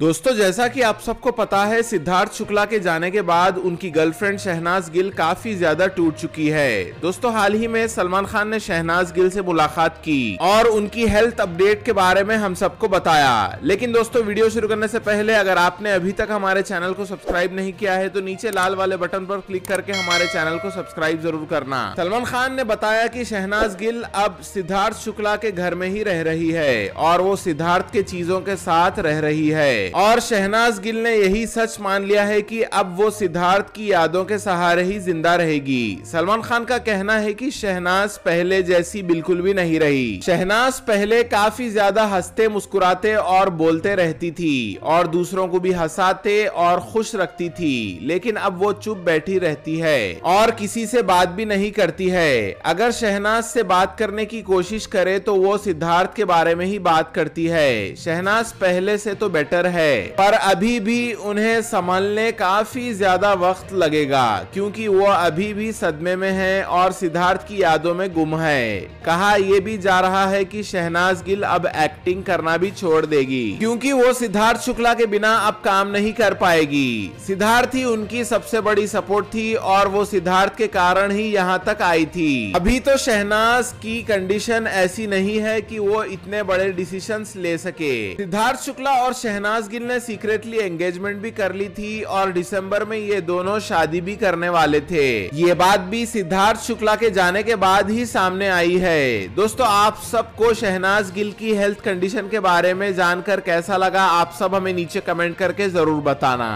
दोस्तों, जैसा कि आप सबको पता है, सिद्धार्थ शुक्ला के जाने के बाद उनकी गर्लफ्रेंड शहनाज गिल काफ़ी ज़्यादा टूट चुकी है। दोस्तों, हाल ही में सलमान खान ने शहनाज गिल से मुलाकात की और उनकी हेल्थ अपडेट के बारे में हम सबको बताया। लेकिन दोस्तों, वीडियो शुरू करने से पहले अगर आपने अभी तक हमारे चैनल को सब्सक्राइब नहीं किया है तो नीचे लाल वाले बटन पर क्लिक करके हमारे चैनल को सब्सक्राइब ज़रूर करना। सलमान खान ने बताया की शहनाज गिल अब सिद्धार्थ शुक्ला के घर में ही रह रही है और वो सिद्धार्थ के चीज़ों के साथ रह रही है। और शहनाज गिल ने यही सच मान लिया है कि अब वो सिद्धार्थ की यादों के सहारे ही ज़िंदा रहेगी। सलमान खान का कहना है कि शहनाज पहले जैसी बिल्कुल भी नहीं रही। शहनाज पहले काफ़ी ज़्यादा हँसते, मुस्कुराते और बोलते रहती थी और दूसरों को भी हंसाते और खुश रखती थी, लेकिन अब वो चुप बैठी रहती है और किसी से बात भी नहीं करती है। अगर शहनाज से बात करने की कोशिश करे तो वो सिद्धार्थ के बारे में ही बात करती है। शहनाज पहले से तो बेटर है। है। पर अभी भी उन्हें संभालने काफ़ी ज़्यादा वक्त लगेगा, क्योंकि वो अभी भी सदमे में है और सिद्धार्थ की यादों में गुम है। कहा यह भी जा रहा है कि शहनाज गिल अब एक्टिंग करना भी छोड़ देगी, क्योंकि वो सिद्धार्थ शुक्ला के बिना अब काम नहीं कर पाएगी। सिद्धार्थ ही उनकी सबसे बड़ी सपोर्ट थी और वो सिद्धार्थ के कारण ही यहाँ तक आई थी। अभी तो शहनाज की कंडीशन ऐसी नहीं है कि वो इतने बड़े डिसीज़न ले सके। सिद्धार्थ शुक्ला और शहनाज गिल ने सीक्रेटली एंगेजमेंट भी कर ली थी और दिसंबर में ये दोनों शादी भी करने वाले थे। ये बात भी सिद्धार्थ शुक्ला के जाने के बाद ही सामने आई है। दोस्तों, आप सबको शहनाज गिल की हेल्थ कंडीशन के बारे में जानकर कैसा लगा? आप सब हमें नीचे कमेंट करके ज़रूर बताना।